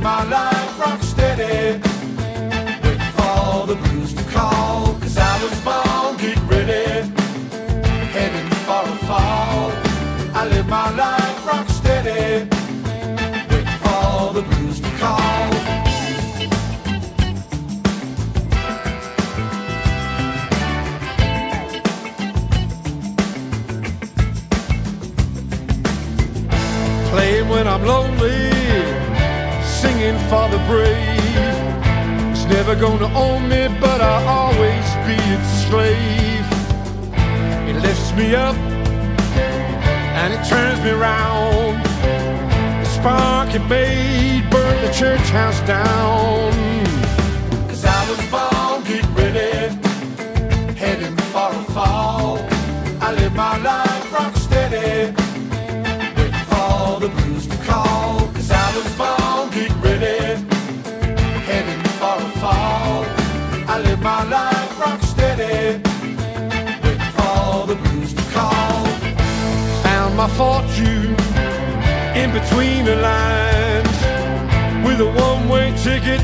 Live my life rock steady, waiting for the blues to call. Cause I was born, get ready, heading for a fall. I live my life rock steady, waiting for the blues to call. Playing when I'm lonely, singing for the brave. It's never gonna own me, but I'll always be its slave. It lifts me up and it turns me round. The spark it made burned the church house down. Cause I was born, fortune in between the lines with a one way ticket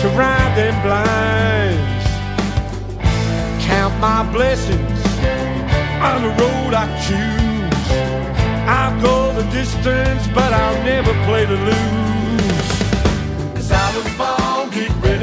to ride them blinds. Count my blessings on the road I choose. I'll go the distance, but I'll never play to lose. Cause I was born, get ready,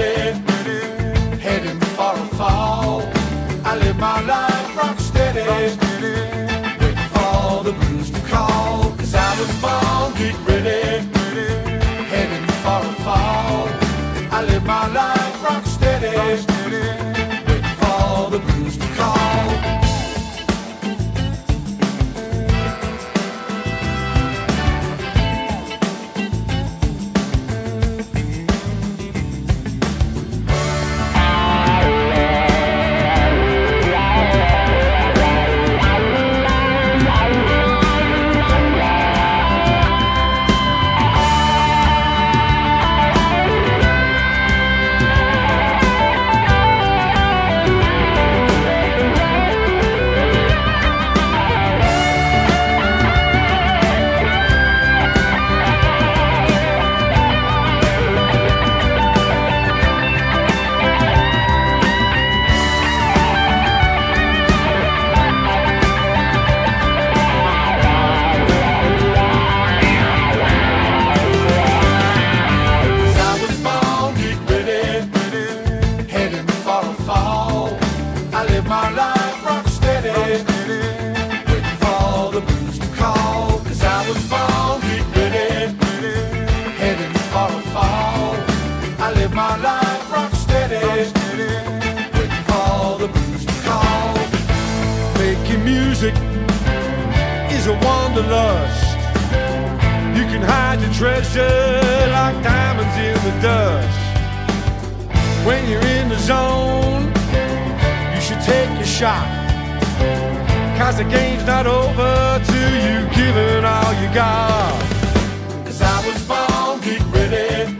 lust. You can hide your treasure like diamonds in the dust. When you're in the zone, you should take your shot. Cause the game's not over till you give it all you got. Cause I was born, get ready.